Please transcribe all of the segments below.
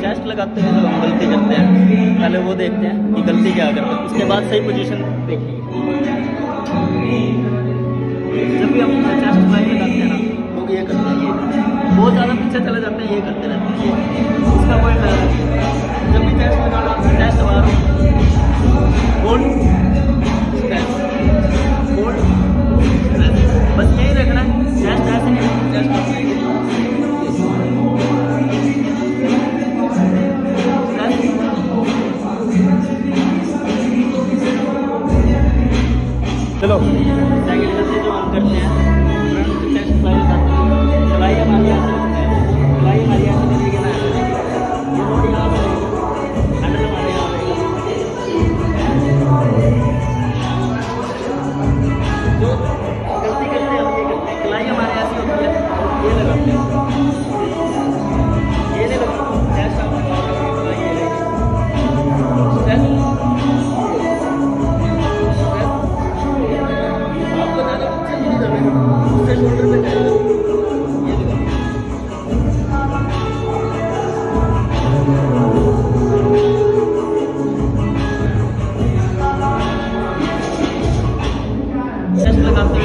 Chest लगाते हैं तो हम गलती करते हैं, पहले वो देखते हैं कि गलती क्या करते हैं। उसके बाद सही पोजीशन देखिए जब भी हम चेस्ट लगाते हैं ना लोग ये करते हैं, ये बहुत ज़्यादा पीछे चले जाते हैं, ये करते रहते हैं। चलो सेकंड से जो हम करते हैं फ्रंट चेस्ट फ्लाई करते हैं फ्लाई हमारी ऐसे होता है फ्लाई हमारी ऐसे करेगी ना ऐसे करेगी। ये बॉडी यहाँ पे रहेगी हैंडल हमारे यहाँ रहेगा जो गलती करते हैं हम ये करते हैं कलाई हमारे ऐसी होती है ये लगाते हैं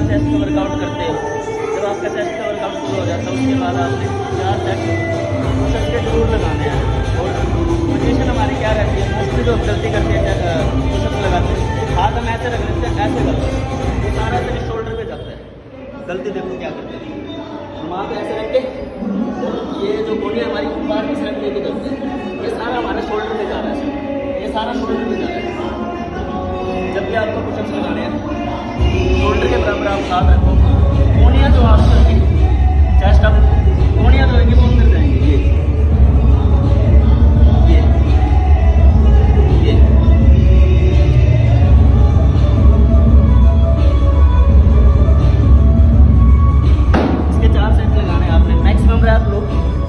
भी आप का वर्कआउट करते हो। जब आपका चेस्ट का वर्कआउट शुरू हो जाता है, उसके बाद आपने चार सेट पुशअप के ज़रूर लगाने हैं। और पोजीशन हमारी क्या रहती है? मोस्टली जो गलती करते हैं पुशअप लगाते हैं। हाथ हम ऐसे रख लेते हैं, ऐसे करते हैं। ये सारा शरीर शोल्डर पे जाता है। गलती देखो क्या करते हैं। हम आप ऐसे रख के, ये जो बॉडी हमारी बाहर की साइड लेके चलते हैं। ये सारा हमारे शोल्डर पे जा रहा है। ये सारा शोल्डर पे जा रहा है। जब भी आपको पुशअप्स लगाने आप साथ रखो कोनिया जो आप चेस्ट आप कोनिया जो होगी वो अंदर जाएँगे ये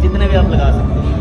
जितने भी आप लगा सकते हो